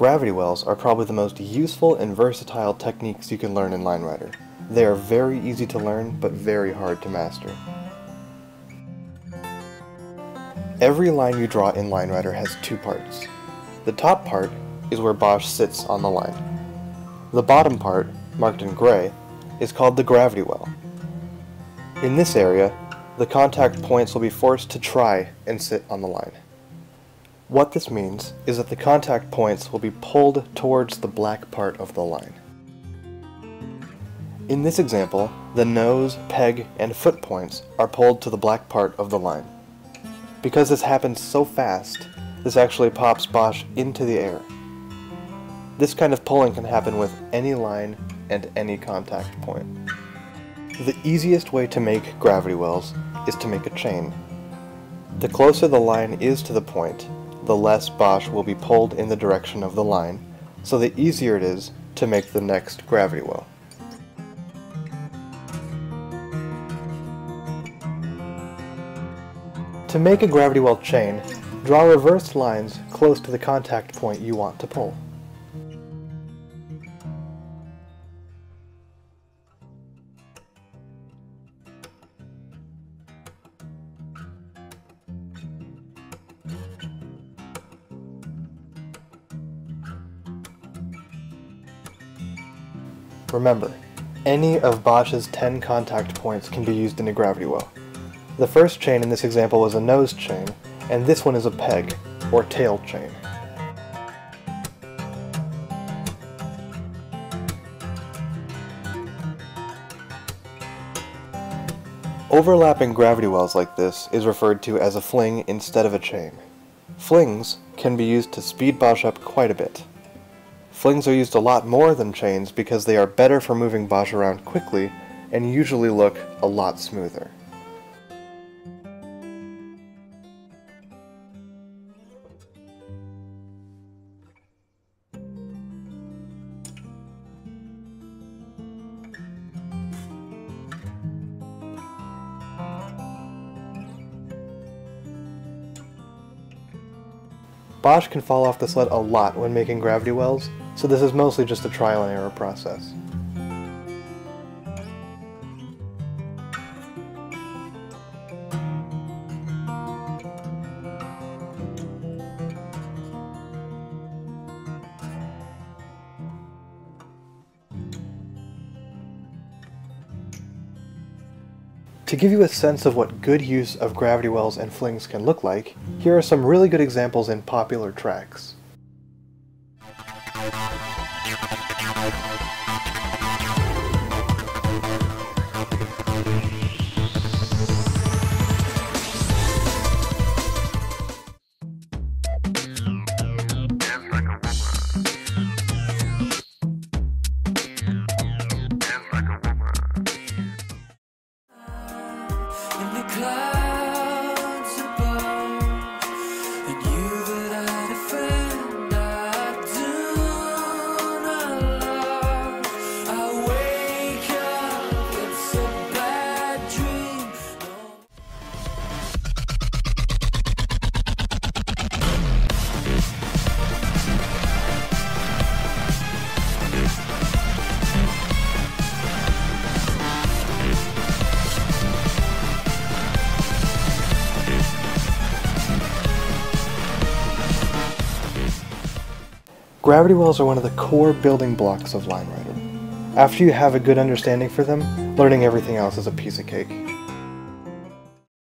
Gravity wells are probably the most useful and versatile techniques you can learn in Line Rider. They are very easy to learn, but very hard to master. Every line you draw in Line Rider has two parts. The top part is where Bosh sits on the line. The bottom part, marked in gray, is called the gravity well. In this area, the contact points will be forced to try and sit on the line. What this means is that the contact points will be pulled towards the black part of the line. In this example, the nose, peg, and foot points are pulled to the black part of the line. Because this happens so fast, this actually pops Bosh into the air. This kind of pulling can happen with any line and any contact point. The easiest way to make gravity wells is to make a chain. The closer the line is to the point, the less Bosh will be pulled in the direction of the line, so the easier it is to make the next gravity well. To make a gravity well chain, draw reversed lines close to the contact point you want to pull. Remember, any of Bosh's 10 contact points can be used in a gravity well. The first chain in this example was a nose chain, and this one is a peg, or tail chain. Overlapping gravity wells like this is referred to as a fling instead of a chain. Flings can be used to speed Bosh up quite a bit. Flings are used a lot more than chains because they are better for moving Bosh around quickly and usually look a lot smoother. Bosh can fall off the sled a lot when making gravity wells, so this is mostly just a trial and error process. To give you a sense of what good use of gravity wells and flings can look like, here are some really good examples in popular tracks. Thank you. Gravity wells are one of the core building blocks of Line Rider. After you have a good understanding for them, learning everything else is a piece of cake.